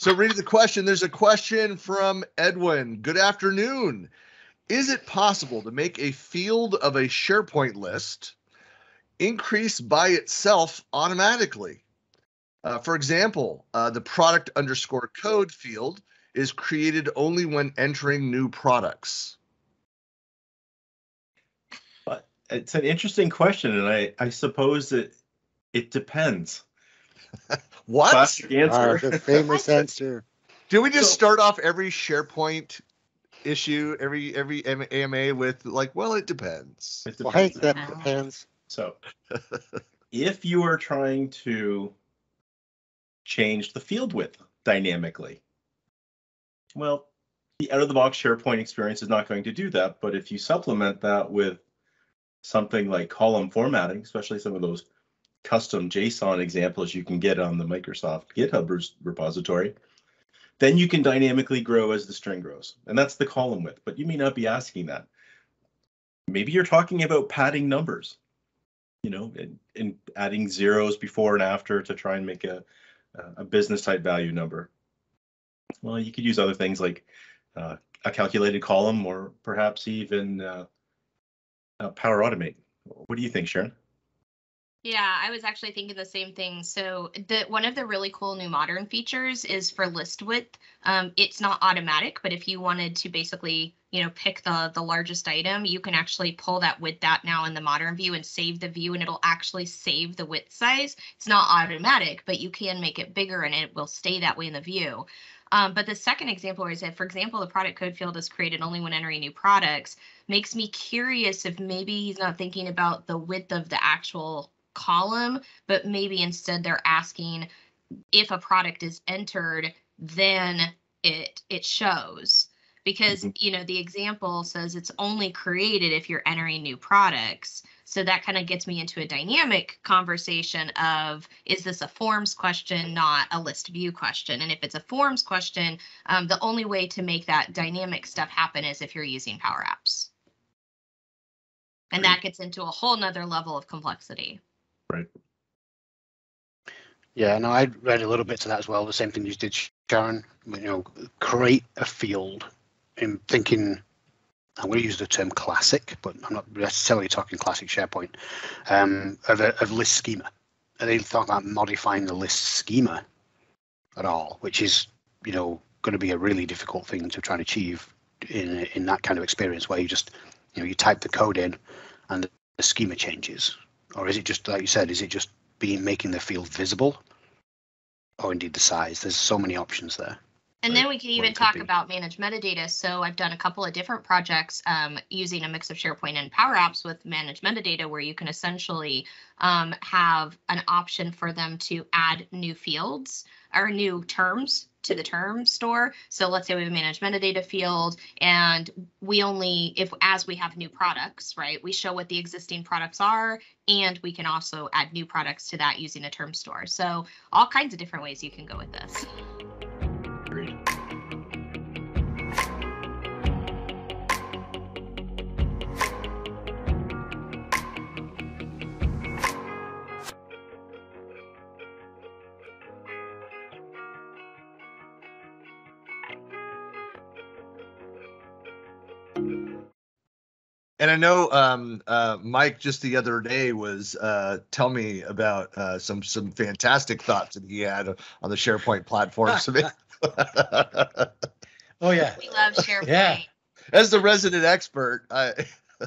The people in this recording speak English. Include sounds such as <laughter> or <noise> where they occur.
So, reading the question, there's a question from Edwin. Good afternoon. Is it possible to make a field of a SharePoint list increase by itself automatically? Uh, for example, uh, the product underscore code field is created only when entering new products. It's an interesting question, and I, I suppose it it depends. <laughs> what? Classic answer. Ah, <laughs> the famous answer. Do we just So- start off every SharePoint issue, every every AMA with like, well, it depends. It Why depends. that depends. So, <laughs> if you are trying to change the field width dynamically, well, the out of the box SharePoint experience is not going to do that. But if you supplement that with something like column formatting, especially some of those custom JSON examples you can get on the Microsoft GitHub repository, then you can dynamically grow as the string grows. And that's the column width, but you may not be asking that. Maybe you're talking about padding numbers you know, and, and adding zeros before and after to try and make a a business type value number. Well, you could use other things like uh, a calculated column or perhaps even uh, uh, Power Automate. What do you think, Sharon? Yeah, I was actually thinking the same thing. So the one of the really cool new modern features is for list width. Um, it's not automatic, but if you wanted to basically, you know, pick the the largest item, you can actually pull that width out now in the modern view and save the view, and it'll actually save the width size. It's not automatic, but you can make it bigger, and it will stay that way in the view. Um, but the second example is that, for example, the product code field is created only when entering new products. Makes me curious if maybe he's not thinking about the width of the actual column, but maybe instead they're asking if a product is entered, then it it shows. Because you know the example says it's only created if you're entering new products. So that kind of gets me into a dynamic conversation of is this a forms question, not a list view question? And if it's a forms question, um, the only way to make that dynamic stuff happen is if you're using Power Apps. And that gets into a whole nother level of complexity. Yeah, no, I read a little bit to that as well. The same thing you did, Sharon. You know, create a field. In thinking, I'm going to use the term classic, but I'm not necessarily talking classic SharePoint. Um, of a of list schema. Are they talking about modifying the list schema at all? Which is, you know, going to be a really difficult thing to try and achieve in in that kind of experience where you just, you know, you type the code in, and the schema changes. Or is it just like you said? Is it just being making the field visible or indeed the size there's so many options there And then we can even talk be. about managed metadata. So I've done a couple of different projects um, using a mix of SharePoint and Power Apps with managed metadata, where you can essentially um, have an option for them to add new fields or new terms to the term store. So let's say we have a managed metadata field and we only, if as we have new products, right, we show what the existing products are and we can also add new products to that using a term store. So all kinds of different ways you can go with this. And I know um, uh, Mike just the other day was uh, tell me about uh, some some fantastic thoughts that he had on the SharePoint platform. So <laughs> Oh, yeah. We love <laughs> SharePoint. Yeah. As the resident expert, I <laughs>